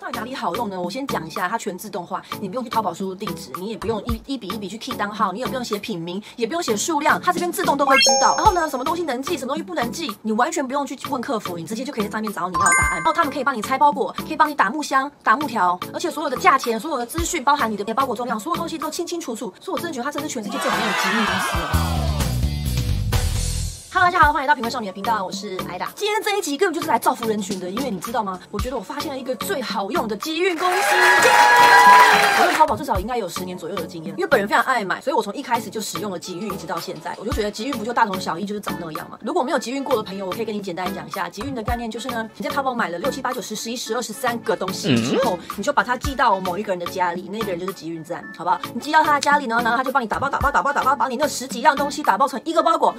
到底哪里好用呢？我先讲一下，它全自动化，你不用去淘宝输入地址，你也不用一一笔一笔去 key 单号，你也不用写品名，也不用写数量，它这边自动都会知道。然后呢，什么东西能寄，什么东西不能寄，你完全不用去问客服，你直接就可以在上面找你要的答案。然后他们可以帮你拆包裹，可以帮你打木箱、打木条，而且所有的价钱、所有的资讯，包含你的包裹重量，所有东西都清清楚楚。所以我真的觉得它真的是全世界最好用的集运公司了。Hello，大家好，欢迎来到品味少女的频道，我是艾达。今天这一集根本就是来造福人群的，因为你知道吗？我觉得我发现了一个最好用的集运公司。我用淘宝至少应该有十年左右的经验，因为本人非常爱买，所以我从一开始就使用了集运，一直到现在，我就觉得集运不就大同小异，就是长那样嘛。如果没有集运过的朋友，我可以跟你简单讲一下，集运的概念就是呢，你在淘宝买了六七八九十十一十二十三个东西之后，你就把它寄到某一个人的家里，那个人就是集运站，好不好？你寄到他的家里呢，然后他就帮你打包打包打包打包，把你那十几样东西打包成一个包裹，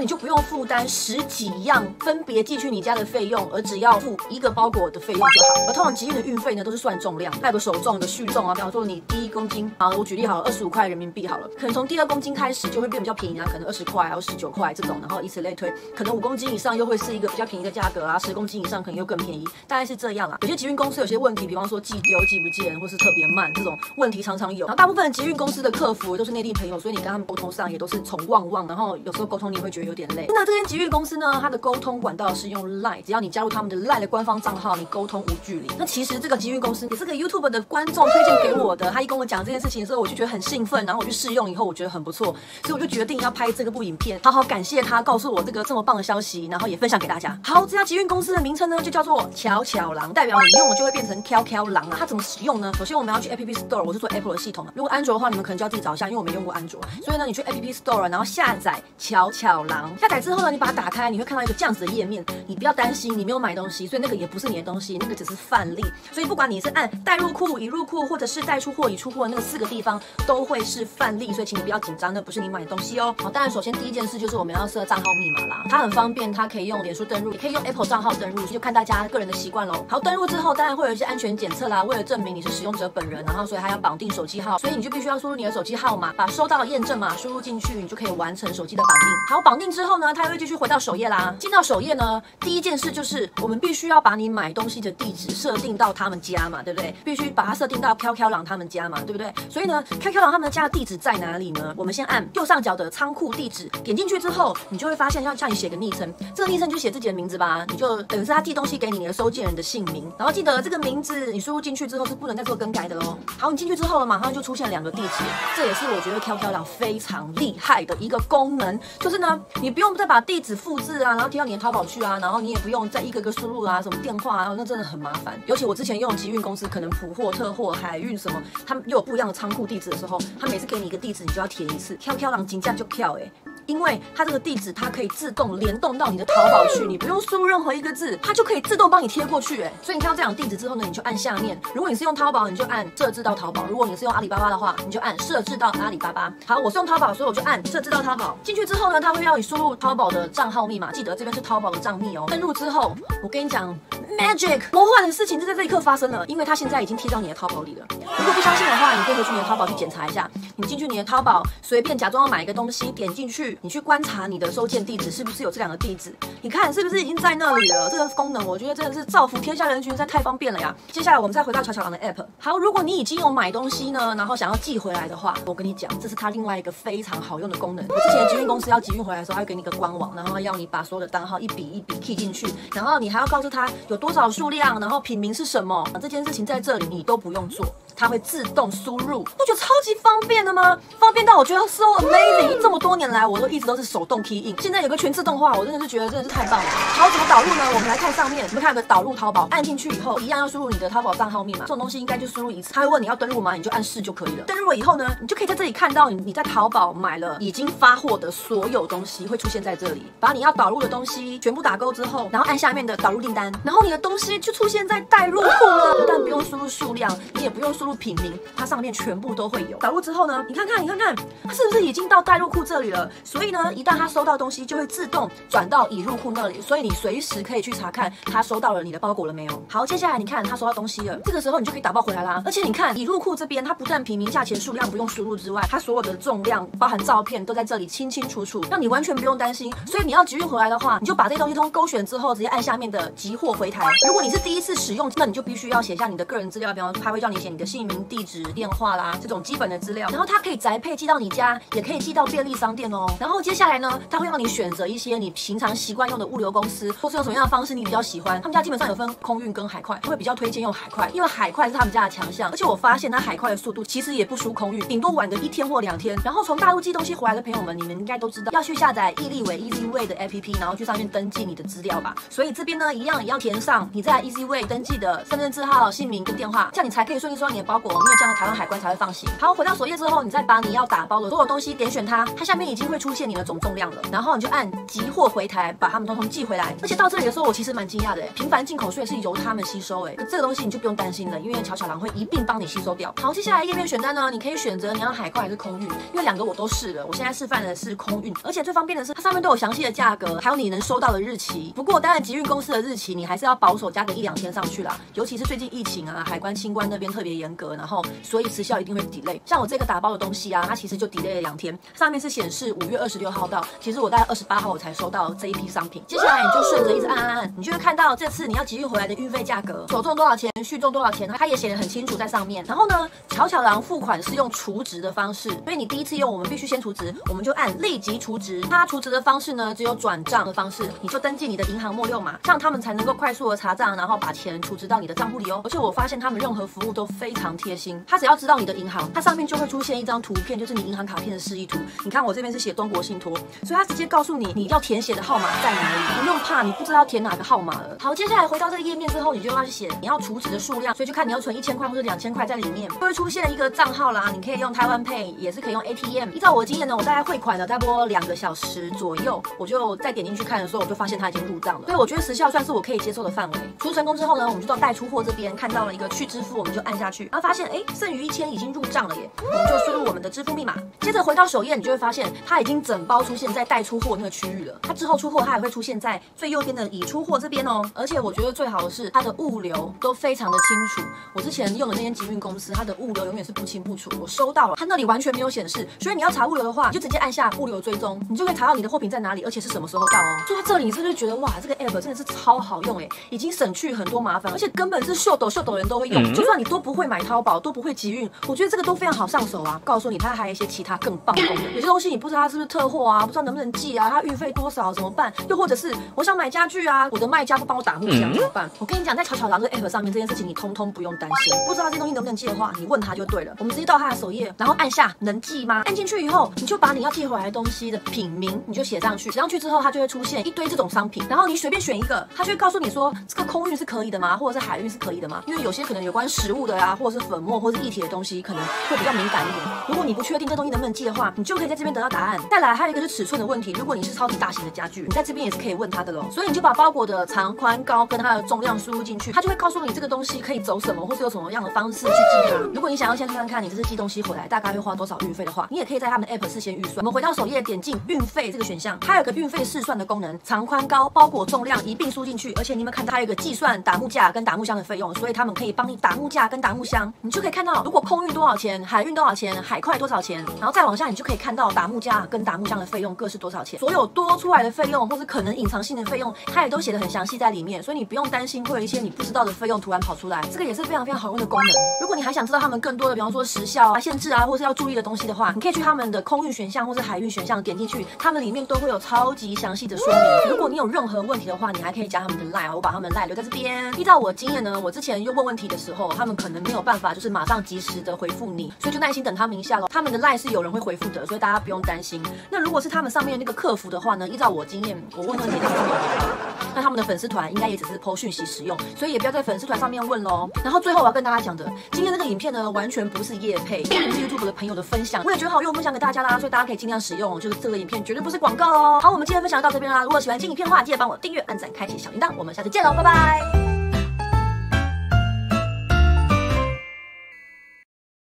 你，就。不用负担十几样分别寄去你家的费用，而只要付一个包裹的费用就好。而通常集运的运费呢，都是算重量，有个首重、有个续重啊。比方说你第一公斤，好，我举例好了，二十五块人民币好了，可能从第二公斤开始就会变比较便宜啊，可能二十块，还有十九块这种，然后以此类推，可能五公斤以上又会是一个比较便宜的价格啊，十公斤以上可能又更便宜，大概是这样啊。有些集运公司有些问题，比方说寄丢、寄不见，或是特别慢这种问题常常有。然后大部分集运公司的客服都是内地朋友，所以你跟他们沟通上也都是从旺旺，然后有时候沟通你会觉得有点累。那这间集运。公司呢，它的沟通管道是用 Line，只要你加入他们的 Line 的官方账号，你沟通无距离。那其实这个集运公司也是个 YouTube 的观众推荐给我的，他一跟我讲这件事情的时候，我就觉得很兴奋，然后我去试用以后，我觉得很不错，所以我就决定要拍这个部影片，好好感谢他告诉我这个这么棒的消息，然后也分享给大家。好，这家集运公司的名称呢，就叫做巧巧狼，代表你用了就会变成 Q Q 狼啊。它怎么使用呢？首先我们要去 App Store，我是做 Apple 的系统的，如果安卓的话，你们可能就要自己找一下，因为我没用过安卓，所以呢，你去 App Store，然后下载巧巧狼，下载之后呢，你把它打开，你会看到一个。这样子的页面，你不要担心，你没有买东西，所以那个也不是你的东西，那个只是范例。所以不管你是按带入库、已入库，或者是带出货、已出货那个四个地方，都会是范例。所以请你不要紧张，那不是你买的东西哦。好，当然首先第一件事就是我们要设账号密码啦，它很方便，它可以用脸书登录，也可以用 Apple 账号登录，就看大家个人的习惯喽。好，登录之后当然会有一些安全检测啦，为了证明你是使用者本人，然后所以还要绑定手机号，所以你就必须要输入你的手机号码，把收到的验证码输入进去，你就可以完成手机的绑定。好，绑定之后呢，它会继续回到首页啦，进到首页呢。第一件事就是，我们必须要把你买东西的地址设定到他们家嘛，对不对？必须把它设定到飘飘狼他们家嘛，对不对？所以呢，飘飘狼他们家的地址在哪里呢？我们先按右上角的仓库地址，点进去之后，你就会发现要叫你写个昵称，这个昵称就写自己的名字吧，你就等于是他寄东西给你你的收件人的姓名，然后记得这个名字你输入进去之后是不能再做更改的喽。好，你进去之后呢，马上就出现两个地址，这也是我觉得飘飘狼非常厉害的一个功能，就是呢，你不用再把地址复制啊，然后贴到你的淘宝去啊，然后你也不用再一个个输入啊，什么电话啊，那真的很麻烦。尤其我之前用集运公司，可能普货、特货、海运什么，他们又有不一样的仓库地址的时候，他每次给你一个地址，你就要填一次。跳跳狼金价就跳哎。因为它这个地址，它可以自动联动到你的淘宝去，你不用输入任何一个字，它就可以自动帮你贴过去。哎，所以你看到这样地址之后呢，你就按下面。如果你是用淘宝，你就按设置到淘宝；如果你是用阿里巴巴的话，你就按设置到阿里巴巴。好，我是用淘宝，所以我就按设置到淘宝。进去之后呢，它会让你输入淘宝的账号密码，记得这边是淘宝的账密哦。登录之后，我跟你讲，magic 魔幻的事情就在这一刻发生了，因为它现在已经贴到你的淘宝里了。如果不相信的话，你可以回去你的淘宝去检查一下。你进去你的淘宝，随便假装要买一个东西，点进去，你去观察你。的收件地址是不是有这两个地址？你看是不是已经在那里了？这个功能我觉得真的是造福天下人群，实在太方便了呀！接下来我们再回到巧巧狼的 app。好，如果你已经有买东西呢，然后想要寄回来的话，我跟你讲，这是它另外一个非常好用的功能。我之前集运公司要集运回来的时候，他会给你一个官网，然后要你把所有的单号一笔一笔 key 进去，然后你还要告诉他有多少数量，然后品名是什么。这件事情在这里你都不用做。它会自动输入，不觉得超级方便的吗？方便到我觉得 so amazing。这么多年来，我都一直都是手动 key in，现在有个全自动化，我真的是觉得真的是太棒了。好，怎么导入呢？我们来看上面，我们看有个导入淘宝，按进去以后，一样要输入你的淘宝账号密码。这种东西应该就输入一次，他会问你要登录吗？你就按是就可以了。登录了以后呢，你就可以在这里看到你你在淘宝买了已经发货的所有东西会出现在这里。把你要导入的东西全部打勾之后，然后按下面的导入订单，然后你的东西就出现在待入库了。不但不用输入数量，你也不用输入品名，它。上面全部都会有导入之后呢，你看看，你看看，它是不是已经到代入库这里了？所以呢，一旦他收到东西，就会自动转到已入库那里，所以你随时可以去查看他收到了你的包裹了没有。好，接下来你看他收到东西了，这个时候你就可以打包回来啦。而且你看已入库这边，它不但平民价钱数量不用输入之外，它所有的重量包含照片都在这里清清楚楚，让你完全不用担心。所以你要集运回来的话，你就把这些东西通勾选之后，直接按下面的集货回台。如果你是第一次使用，那你就必须要写下你的个人资料，比方他会叫你写你的姓名、地址、电话啦这种基本的资料。然后它可以宅配寄到你家，也可以寄到便利商店哦。然后接下来呢，他会让你选择一些你平常习惯用的物流公司，或是用什么样的方式你比较喜欢。他们家基本上有分空运跟海快，会比较推荐用海快，因为海快是他们家的强项。而且我发现它海快的速度其实也不输空运，顶多晚个一天或两天。然后从大陆寄东西回来的朋友们，你们应该都知道要去下载易立伟 EasyWay 的 APP，然后去上面登记你的资料吧。所以这边呢，一样也要填上你在 EasyWay 登记的身份证号、姓名跟电话，这样你才可以顺利收到你的包裹，因为这样台湾海关才会放行。好，回到首页之后，你再把你要打包的所有东西点选它，它下面已经会出出现你的总重量了，然后你就按集货回台，把它们通通寄回来。而且到这里的时候，我其实蛮惊讶的，频繁进口税是由他们吸收，哎，这个东西你就不用担心了，因为巧巧狼会一并帮你吸收掉。好，接下来页面选单呢，你可以选择你要海快还是空运，因为两个我都试了，我现在示范的是空运，而且最方便的是它上面都有详细的价格，还有你能收到的日期。不过当然集运公司的日期你还是要保守加个一两天上去啦，尤其是最近疫情啊，海关清关那边特别严格，然后所以时效一定会 delay。像我这个打包的东西啊，它其实就 delay 了两天，上面是显示五月二十六号到，其实我大概二十八号我才收到这一批商品。接下来你就顺着一直按按按，你就会看到这次你要集运回来的运费价格，首重多少钱，续重多少钱，它也写得很清楚在上面。然后呢，巧巧狼付款是用储值的方式，所以你第一次用我们必须先储值，我们就按立即储值。它储值的方式呢，只有转账的方式，你就登记你的银行末六码，这样他们才能够快速的查账，然后把钱储值到你的账户里哦。而且我发现他们任何服务都非常贴心，他只要知道你的银行，它上面就会出现一张图片，就是你银行卡片的示意图。你看我这边是写东国信托，所以他直接告诉你你要填写的号码在哪里，不用怕你不知道填哪个号码了。好，接下来回到这个页面之后，你就要去写你要储值的数量，所以就看你要存一千块或者两千块在里面，就会出现一个账号啦。你可以用台湾 Pay，也是可以用 ATM。依照我的经验呢，我大概汇款了差不多两个小时左右，我就再点进去看的时候，我就发现它已经入账了。所以我觉得时效算是我可以接受的范围。储成功之后呢，我们就到待出货这边看到了一个去支付，我们就按下去，然后发现哎，剩余一千已经入账了耶，我们就输入我们的支付密码。接着回到首页，你就会发现它已经整包出现在待出货那个区域了。它之后出货，它还会出现在最右边的已出货这边哦。而且我觉得最好的是它的物流都非常的清楚。我之前用的那间集运公司，它的物流永远是不清不楚。我收到了，它那里完全没有显示。所以你要查物流的话，你就直接按下物流追踪，你就可以查到你的货品在哪里，而且是什么时候到哦。做到这里，你是不是觉得哇，这个 app 真的是超好用哎，已经省去很多麻烦，而且根本是秀抖秀抖人都会用。就算你都不会买淘宝，都不会集运，我觉得这个都非常好上手啊。告诉你，它还有一些其他更棒的功能。有些东西你不知道它是不是特货啊，不知道能不能寄啊，它运费多少怎么办？又或者是我想买家具啊，我的卖家不帮我打木箱怎么办？我跟你讲，在巧巧狼这个 app 上面这件事情，你通通不用担心。不知道这些东西能不能寄的话，你问他就对了。我们直接到他的首页，然后按下能寄吗？按进去以后，你就把你要寄回来的东西的品名你就写上去，写上去之后，它就会出现一堆这种商品，然后你随便选一个，它就会告诉你说这个空运是可以的吗？或者是海运是可以的吗？因为有些可能有关食物的呀，或者是粉末或者是液体的东西，可能会比较敏感一点。如果你不确定这东西能不能寄的话，你就可以在这边得到答案。再来还有一个是尺寸的问题，如果你是超级大型的家具，你在这边也是可以问他的喽。所以你就把包裹的长宽高跟它的重量输入进去，他就会告诉你这个东西可以走什么，或是有什么样的方式去寄它。如果你想要先看看你这次寄东西回来大概会花多少运费的话，你也可以在他们的 app 事先预算。我们回到首页，点进运费这个选项，它有个运费试算的功能，长宽高、包裹重量一并输进去，而且你们看到它有个计算打木架跟打木箱的费用，所以他们可以帮你打木架跟打木箱，你就可以看到如果空运多少钱，海运多少钱，海快多少钱，然后再往下你就可以看到打木架跟打木箱的费用各是多少钱，所有多出来的费用或是可能隐藏性的费用，它也都写的很详细在里面，所以你不用担心会有一些你不知道的费用突然跑出来，这个也是非常非常好用的功能。如果你还想知道他们更多的，比方说时效啊、限制啊，或是要注意的东西的话，你可以去他们的空运选项或是海运选项点进去，他们里面都会有超级详细的说明。如果你有任何问题的话，你还可以加他们的 line，我把他们 line 留在这边。依照我经验呢，我之前又问问题的时候，他们可能没有办法就是马上及时的回复你，所以就耐心等他们一下咯。他们的 line 是有人会回复的，所以大家不用担心。那如果是他们上面那个客服的话呢，依照我经验，我问问题他们没有那他们的粉丝团应该也只是 PO 讯息使用，所以也不要在粉丝团上面问喽。然后最后我要跟大家讲的，今天这个影片呢，完全不是夜配，是 YouTube 的朋友的分享，我也觉得好用，分享给大家啦，所以大家可以尽量使用。就是这个影片绝对不是广告哦。好，我们今天分享到这边啦。如果喜欢这影片的话，记得帮我订阅、按赞、开启小铃铛。我们下次见喽，拜拜。